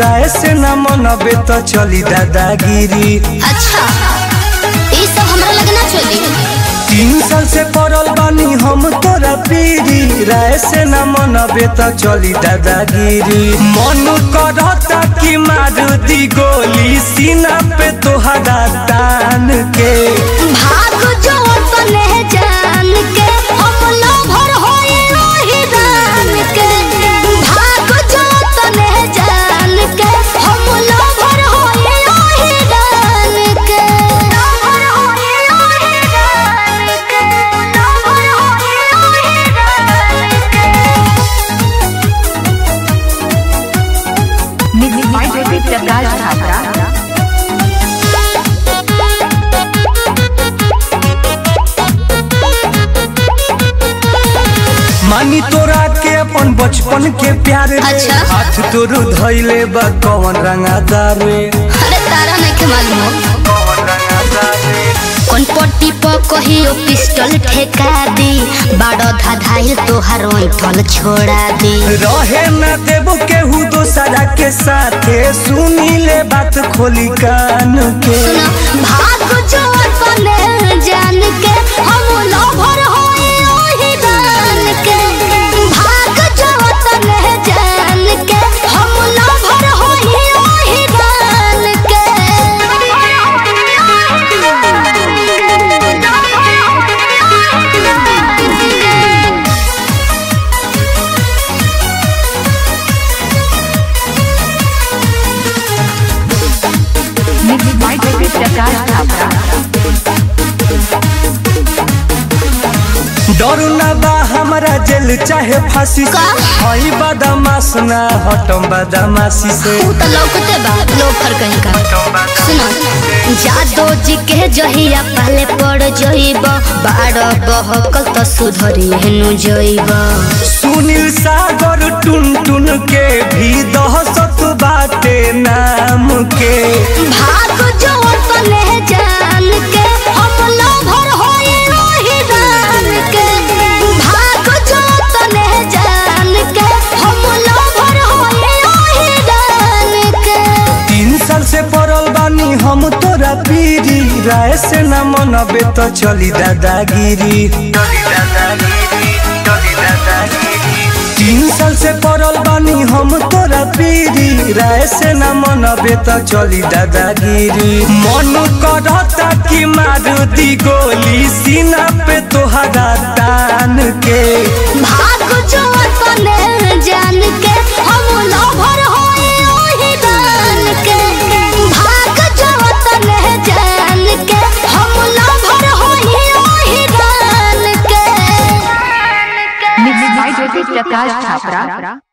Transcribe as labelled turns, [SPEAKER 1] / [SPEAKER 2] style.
[SPEAKER 1] राय से न मनबे तो चली दादागिरी।
[SPEAKER 2] अच्छा ये सब हमरा लगना चली।
[SPEAKER 1] तीन साल से पड़ल बानी हम तोरा पीरी। राय से न मनबे तो चली दादागिरी। मन करता कि मार दी गोली सीना पे तोहरा तान के।
[SPEAKER 2] भाग।
[SPEAKER 3] प्रकाश छात्रा
[SPEAKER 1] मानी तोरा के अपन बचपन के प्यार रे।
[SPEAKER 2] अच्छा।
[SPEAKER 1] हाथ तोरू धैले बा कौन रंगादार रे।
[SPEAKER 2] अरे तारा नहीं के मालूम
[SPEAKER 1] कौन रंगादार रे।
[SPEAKER 2] कौन पट्टी पर कहियो पिस्टल ठेका दी? बाड़ो तो तोहार ऐठल छोड़ा दी
[SPEAKER 1] रहे न देबो केहू दोसरा के साथे सुनी ले बात खोली कान के।
[SPEAKER 2] भाग जो
[SPEAKER 1] डर न बा हमारा जेल चाहे फांसी से। हई बदमाश ना हटम बदमाशी से।
[SPEAKER 2] ऊ तो लौकते बा लोफर कहीं का। सुनो जादो जी के जहिया पाले पड़ जइब। बाड़ बहकल तो सुधरी हेनु जइब।
[SPEAKER 1] सुनील सागर टुन टुन के भी दहशत बाटे नाम के। बानी हम तोरा पीरी। राय से न मनबे तो चली दादागिरी। तीन साल से पड़ल बानी हम तोरा पीरी। राय से न मनबे तो चली दादागिरी। मन करता कि मार गोली, सीना पे तोहरा
[SPEAKER 3] प्रकाश छात्रा